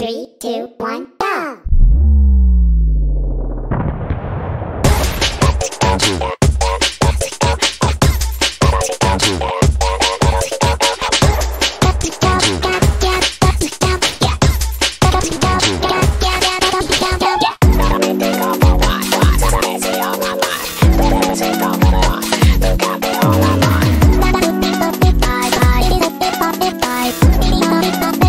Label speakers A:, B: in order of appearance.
A: Three, two, one, go! Bye.